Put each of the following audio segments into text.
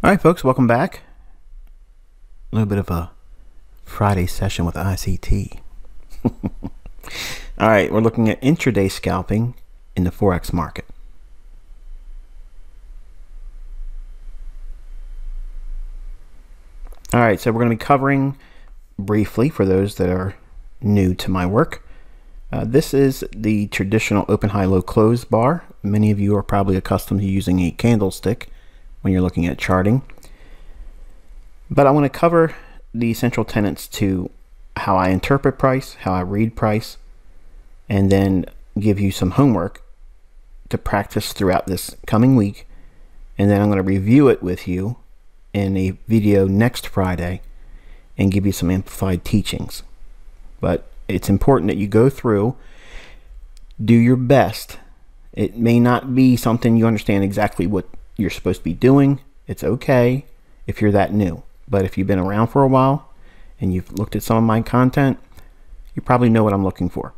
All right, folks, welcome back. A little bit of a Friday session with ICT. All right, we're looking at intraday scalping in the Forex market. All right, so we're going to be covering briefly for those that are new to my work. Uh, this is the traditional open, high, low, close bar. Many of you are probably accustomed to using a candlestick when you're looking at charting. But I want to cover the central tenets to how I interpret price, how I read price, and then give you some homework to practice throughout this coming week. And then I'm going to review it with you in a video next Friday and give you some amplified teachings. But it's important that you go through, do your best. It may not be something you understand exactly what you're supposed to be doing. It's okay if you're that new. But if you've been around for a while and you've looked at some of my content, you probably know what I'm looking for.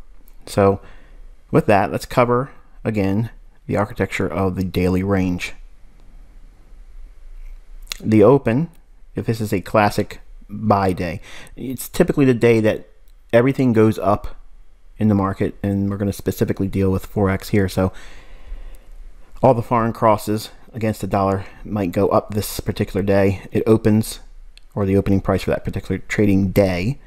So with that, let's cover again the architecture of the daily range. The open, if this is a classic buy day, it's typically the day that everything goes up in the market and we're going to specifically deal with forex here so all the foreign crosses against the dollar might go up this particular day. It opens or the opening price for that particular trading day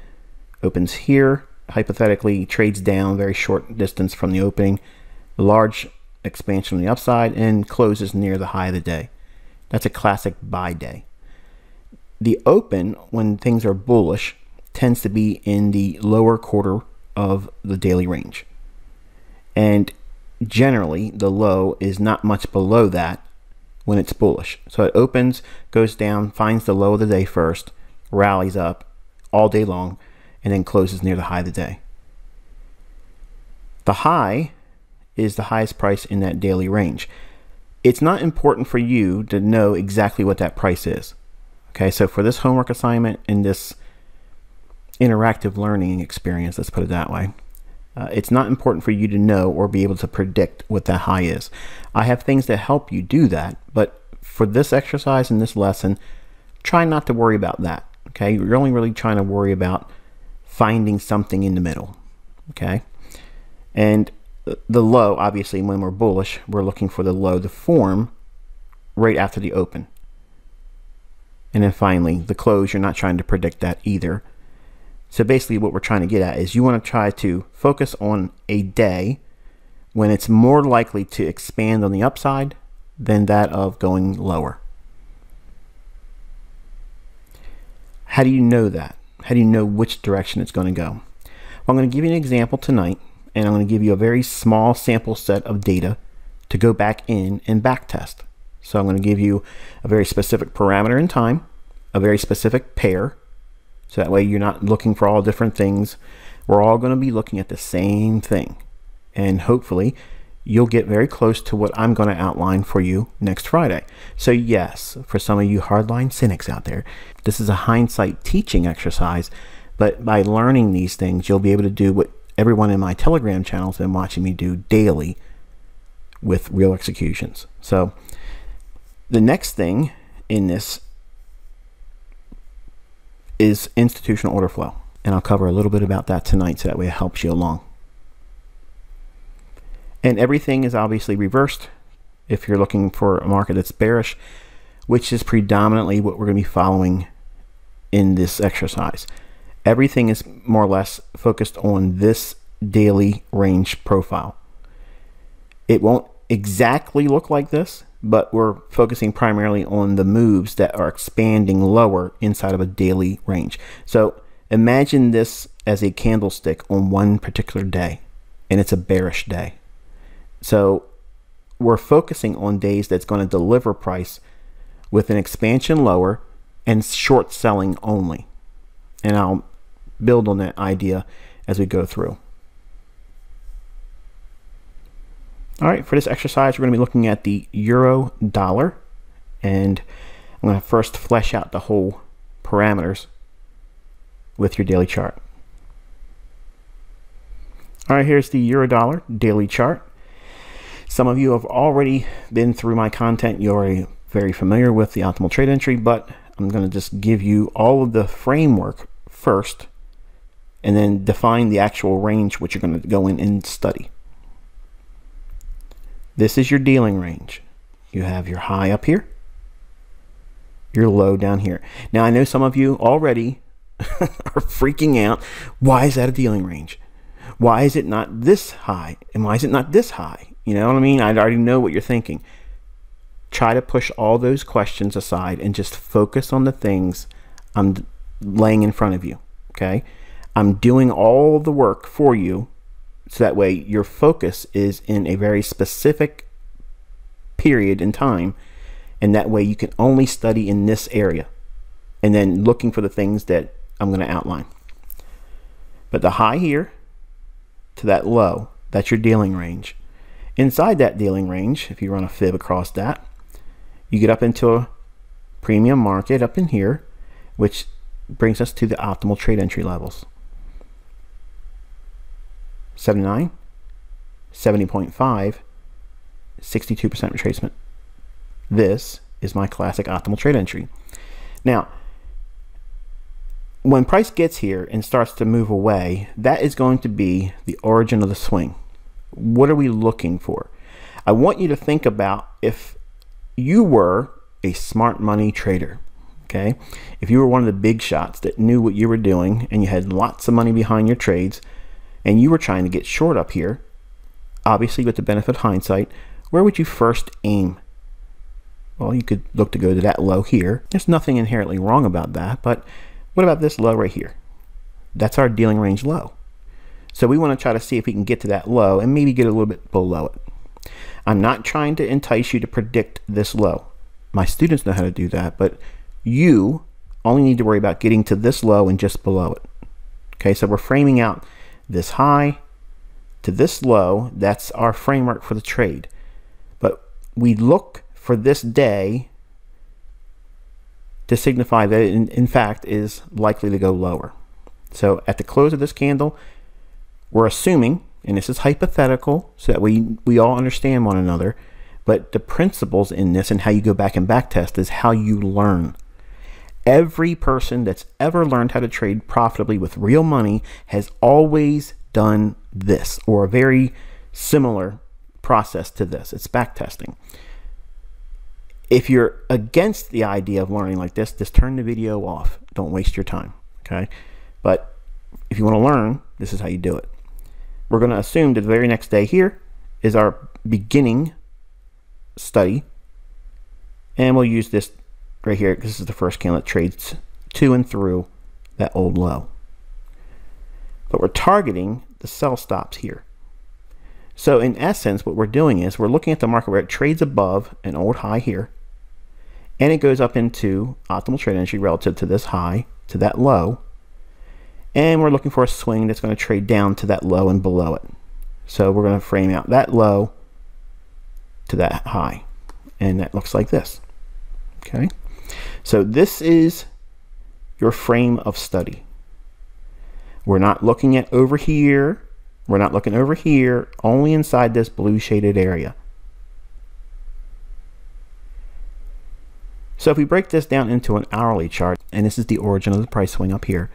opens here. Hypothetically trades down very short distance from the opening. Large expansion on the upside and closes near the high of the day. That's a classic buy day. The open when things are bullish tends to be in the lower quarter of the daily range. And generally, the low is not much below that when it's bullish. So it opens, goes down, finds the low of the day first, rallies up all day long, and then closes near the high of the day. The high is the highest price in that daily range. It's not important for you to know exactly what that price is. Okay, so for this homework assignment in this interactive learning experience, let's put it that way. Uh, it's not important for you to know or be able to predict what that high is. I have things that help you do that, but for this exercise and this lesson, try not to worry about that. Okay, you're only really trying to worry about finding something in the middle. Okay, and the low, obviously, when we're bullish, we're looking for the low to form right after the open. And then finally, the close, you're not trying to predict that either. So basically what we're trying to get at is you want to try to focus on a day when it's more likely to expand on the upside than that of going lower. How do you know that? How do you know which direction it's going to go? Well, I'm going to give you an example tonight, and I'm going to give you a very small sample set of data to go back in and back test. So I'm going to give you a very specific parameter in time, a very specific pair, so that way you're not looking for all different things. We're all going to be looking at the same thing. And hopefully you'll get very close to what I'm going to outline for you next Friday. So yes, for some of you hardline cynics out there, this is a hindsight teaching exercise. But by learning these things, you'll be able to do what everyone in my Telegram channel has been watching me do daily with real executions. So the next thing in this is institutional order flow. And I'll cover a little bit about that tonight so that way it helps you along. And everything is obviously reversed if you're looking for a market that's bearish, which is predominantly what we're going to be following in this exercise. Everything is more or less focused on this daily range profile. It won't exactly look like this, but we're focusing primarily on the moves that are expanding lower inside of a daily range. So imagine this as a candlestick on one particular day, and it's a bearish day. So we're focusing on days that's going to deliver price with an expansion lower and short selling only. And I'll build on that idea as we go through. All right, for this exercise, we're going to be looking at the euro dollar. And I'm going to first flesh out the whole parameters with your daily chart. All right, here's the euro dollar daily chart. Some of you have already been through my content. You're already very familiar with the optimal trade entry, but I'm going to just give you all of the framework first and then define the actual range which you're going to go in and study. This is your dealing range. You have your high up here, your low down here. Now I know some of you already are freaking out. Why is that a dealing range? Why is it not this high? And why is it not this high? You know what I mean? I already know what you're thinking. Try to push all those questions aside and just focus on the things I'm laying in front of you. Okay? I'm doing all the work for you so that way your focus is in a very specific period in time and that way you can only study in this area and then looking for the things that I'm going to outline. But the high here to that low, that's your dealing range. Inside that dealing range, if you run a fib across that, you get up into a premium market up in here, which brings us to the optimal trade entry levels. 79, 70.5, 62% retracement. This is my classic optimal trade entry. Now, when price gets here and starts to move away, that is going to be the origin of the swing. What are we looking for? I want you to think about if you were a smart money trader, okay? If you were one of the big shots that knew what you were doing and you had lots of money behind your trades and you were trying to get short up here, obviously with the benefit of hindsight, where would you first aim? Well, you could look to go to that low here. There's nothing inherently wrong about that, but what about this low right here? That's our dealing range low. So we want to try to see if we can get to that low and maybe get a little bit below it. I'm not trying to entice you to predict this low. My students know how to do that, but you only need to worry about getting to this low and just below it. Okay, so we're framing out this high to this low. That's our framework for the trade. But we look for this day to signify that it in, in fact is likely to go lower. So at the close of this candle, we're assuming, and this is hypothetical so that we, we all understand one another, but the principles in this and how you go back and back test is how you learn. Every person that's ever learned how to trade profitably with real money has always done this or a very similar process to this. It's back testing. If you're against the idea of learning like this, just turn the video off. Don't waste your time. Okay. But if you want to learn, this is how you do it. We're going to assume that the very next day here is our beginning study. And we'll use this right here. This is the first candle that trades to and through that old low. But we're targeting the sell stops here. So in essence, what we're doing is we're looking at the market where it trades above an old high here, and it goes up into optimal trade entry relative to this high, to that low, and we're looking for a swing that's going to trade down to that low and below it. So we're going to frame out that low to that high, and that looks like this. Okay, so this is your frame of study. We're not looking at over here we're not looking over here, only inside this blue shaded area. So if we break this down into an hourly chart, and this is the origin of the price swing up here,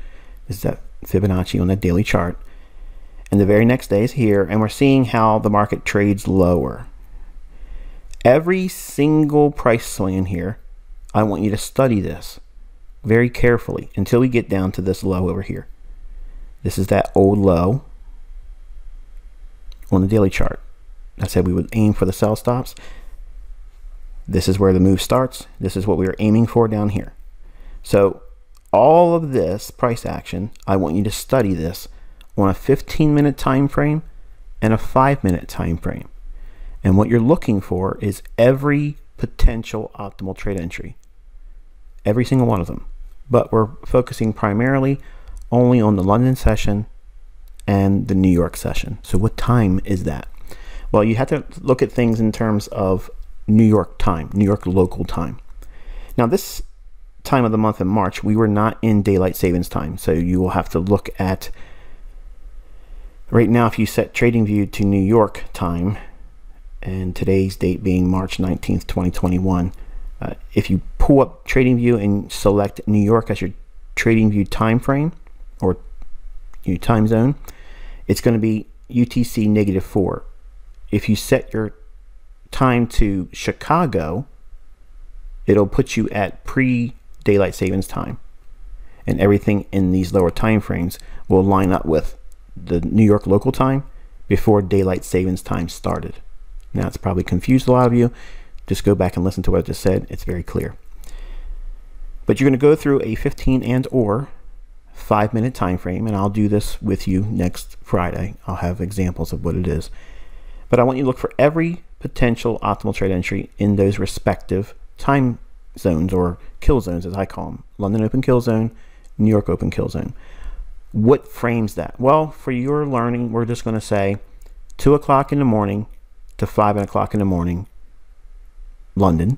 this is that Fibonacci on the daily chart. And the very next day is here, and we're seeing how the market trades lower. Every single price swing in here, I want you to study this very carefully until we get down to this low over here. This is that old low on the daily chart. I said we would aim for the sell stops. This is where the move starts. This is what we are aiming for down here. So all of this price action, I want you to study this on a 15 minute time frame and a five minute time frame. And what you're looking for is every potential optimal trade entry. Every single one of them. But we're focusing primarily only on the London session and the New York session. So what time is that? Well, you have to look at things in terms of New York time, New York local time. Now, this time of the month in March, we were not in daylight savings time. So you will have to look at right now if you set TradingView to New York time and today's date being March 19th, 2021, Uh, if you pull up TradingView and select New York as your TradingView time frame or your time zone, it's going to be UTC negative 4. If you set your time to Chicago, it'll put you at pre daylight savings time. And everything in these lower time frames will line up with the New York local time before daylight savings time started. Now it's probably confused a lot of you. Just go back and listen to what I just said. It's very clear. But you're going to go through a 15 and or 5 minute time frame and I'll do this with you next Friday. I'll have examples of what it is. But I want you to look for every potential optimal trade entry in those respective time zones or kill zones as I call them. London open kill zone, New York open kill zone. What frames that? Well, for your learning, we're just going to say 2 o'clock in the morning to 5 o'clock in the morning, London.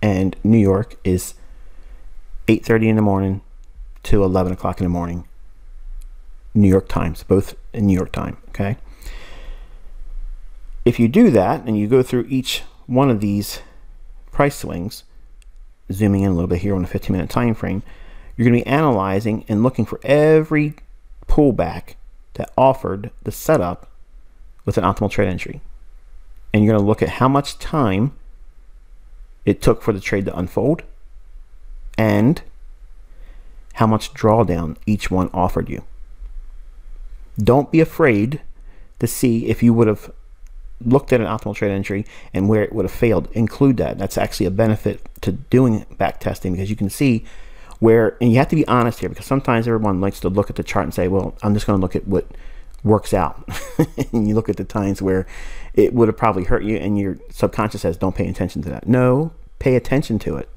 And New York is 8.30 in the morning to 11 o'clock in the morning, New York Times, both in New York time, okay? If you do that and you go through each one of these price swings, zooming in a little bit here on the 15 minute time frame, you're going to be analyzing and looking for every pullback that offered the setup with an optimal trade entry. And you're going to look at how much time it took for the trade to unfold and how much drawdown each one offered you. Don't be afraid to see if you would have looked at an optimal trade entry and where it would have failed. Include that. That's actually a benefit to doing back testing because you can see where, and you have to be honest here because sometimes everyone likes to look at the chart and say, well, I'm just going to look at what works out. and you look at the times where it would have probably hurt you and your subconscious says, don't pay attention to that. No, pay attention to it.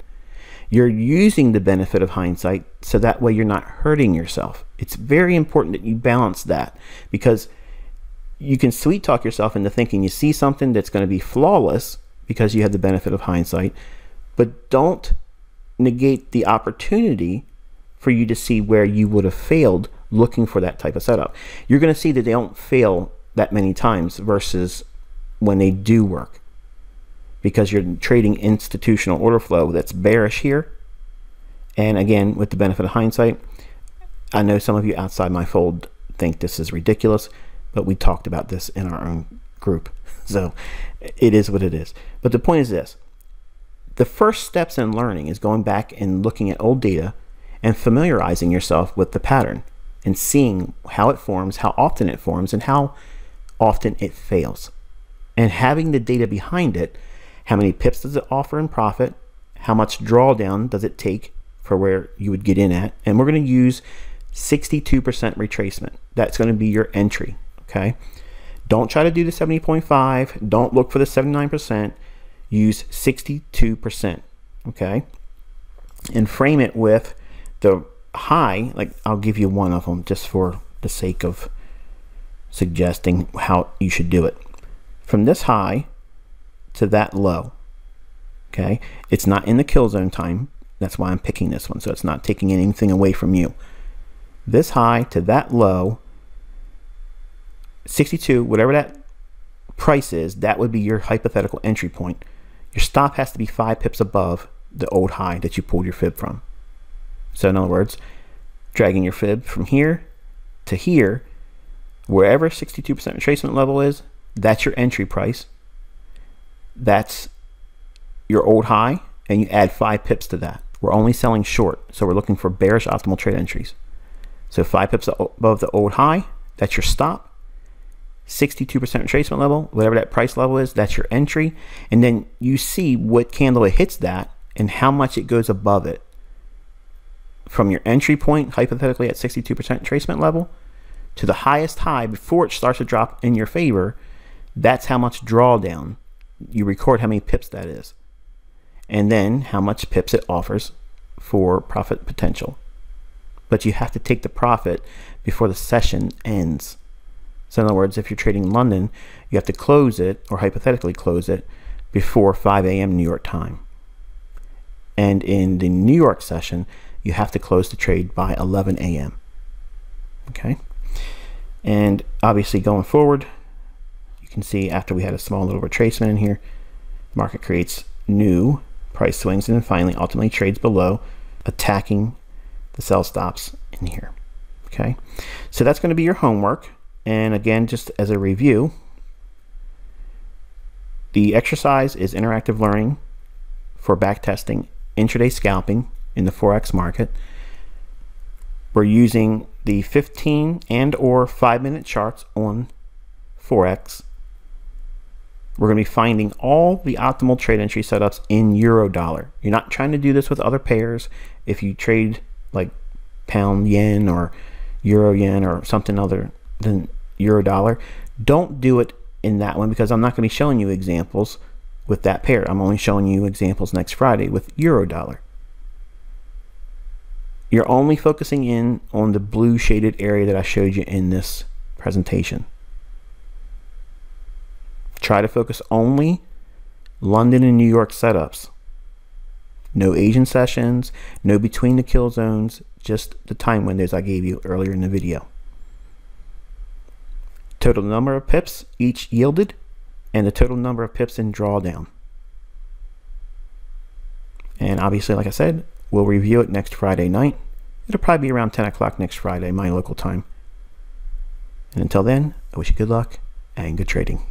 You're using the benefit of hindsight so that way you're not hurting yourself. It's very important that you balance that because you can sweet talk yourself into thinking you see something that's going to be flawless because you have the benefit of hindsight, but don't negate the opportunity for you to see where you would have failed looking for that type of setup. You're going to see that they don't fail that many times versus when they do work because you're trading institutional order flow that's bearish here. And again, with the benefit of hindsight, I know some of you outside my fold think this is ridiculous, but we talked about this in our own group. So it is what it is. But the point is this the first steps in learning is going back and looking at old data and familiarizing yourself with the pattern and seeing how it forms, how often it forms, and how often it fails. And having the data behind it, how many pips does it offer in profit? How much drawdown does it take for where you would get in at? And we're going to use 62% retracement. That's going to be your entry. Okay. Don't try to do the 70.5. Don't look for the 79% use 62%, okay? And frame it with the high, like I'll give you one of them just for the sake of suggesting how you should do it. From this high to that low, okay? It's not in the kill zone time. That's why I'm picking this one, so it's not taking anything away from you. This high to that low, 62, whatever that price is, that would be your hypothetical entry point. Your stop has to be five pips above the old high that you pulled your fib from. So in other words, dragging your fib from here to here, wherever 62% retracement level is, that's your entry price. That's your old high, and you add five pips to that. We're only selling short, so we're looking for bearish optimal trade entries. So five pips above the old high, that's your stop. 62% retracement level, whatever that price level is, that's your entry. And then you see what candle it hits that and how much it goes above it. From your entry point, hypothetically at 62% retracement level, to the highest high before it starts to drop in your favor, that's how much drawdown. You record how many pips that is. And then how much pips it offers for profit potential. But you have to take the profit before the session ends. So in other words, if you're trading London, you have to close it or hypothetically close it before 5 a.m. New York time. And in the New York session, you have to close the trade by 11 a.m. Okay. And obviously going forward, you can see after we had a small little retracement in here, market creates new price swings and then finally ultimately trades below, attacking the sell stops in here. Okay, so that's going to be your homework. And again, just as a review, the exercise is interactive learning for backtesting intraday scalping in the Forex market. We're using the 15 and or 5 minute charts on Forex. We're going to be finding all the optimal trade entry setups in euro dollar. You're not trying to do this with other pairs. If you trade like pound yen or euro yen or something other than euro dollar, don't do it in that one because I'm not going to be showing you examples with that pair. I'm only showing you examples next Friday with euro dollar. You're only focusing in on the blue shaded area that I showed you in this presentation. Try to focus only London and New York setups. No Asian sessions, no between the kill zones, just the time windows I gave you earlier in the video. Total number of pips each yielded and the total number of pips in drawdown. And obviously, like I said, we'll review it next Friday night. It'll probably be around 10 o'clock next Friday, my local time. And until then, I wish you good luck and good trading.